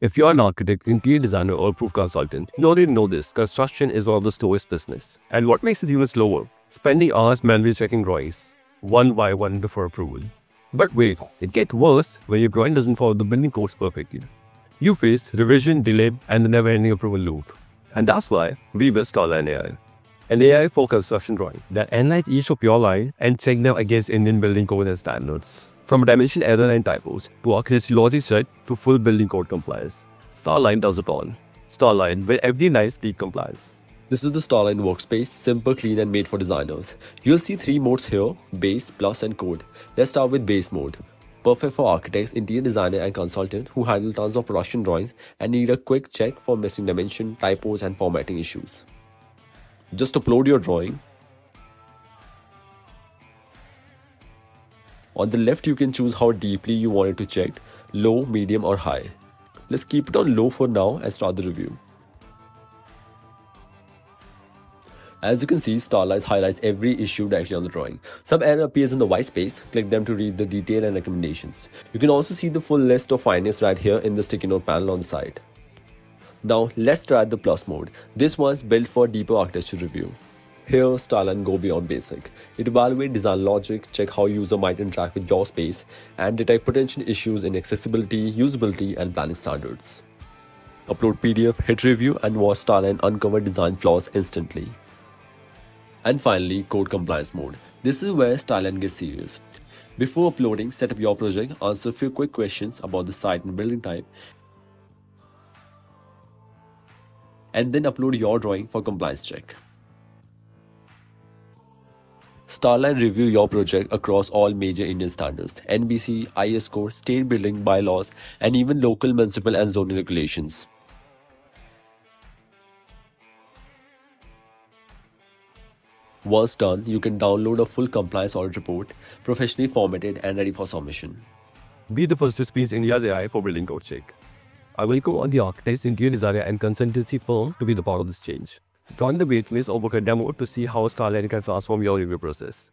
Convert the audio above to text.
If you're an architect, interior designer, or proof consultant, you already know this. Construction is one of the slowest business. And what makes it even slower? Spending hours manually checking drawings, one by one before approval. But wait, it gets worse when your drawing doesn't follow the building codes perfectly. You face revision, delay, and the never-ending approval loop. And that's why we built Starline AI, an AI for construction drawing that analyzes each of your line and check them against Indian building code and standards. From dimension error and typos to logic set to full building code compliance, Starline does it all. Starline, where every line stick complies. This is the Starline workspace, simple, clean and made for designers. You'll see three modes here, base, plus and code. Let's start with base mode. Perfect for architects, interior designer and consultant who handle tons of production drawings and need a quick check for missing dimension, typos and formatting issues. Just upload your drawing, On the left, you can choose how deeply you want it to check, low, medium or high. Let's keep it on low for now and start the review. As you can see, Starline highlights every issue directly on the drawing. Some error appears in the white space, click them to read the detail and recommendations. You can also see the full list of findings right here in the sticky note panel on the side. Now let's try the plus mode. This one's built for deeper architecture review. Here, Starline go beyond basic. It evaluates design logic, check how user might interact with your space, and detect potential issues in accessibility, usability, and planning standards. Upload PDF, hit review, and watch Starline uncover design flaws instantly. And finally, code compliance mode. This is where Starline gets serious. Before uploading, set up your project, answer a few quick questions about the site and building type, and then upload your drawing for compliance check. Starline review your project across all major Indian standards, NBC, IS state building bylaws, and even local municipal and zoning regulations. Once done, you can download a full compliance audit report, professionally formatted and ready for submission. Be the first to experience India's AI for building code check. I go on the architects, interior designer, and consultancy firm to be the part of this change. Join the waitlist or book a demo to see how Starline can transform your review process.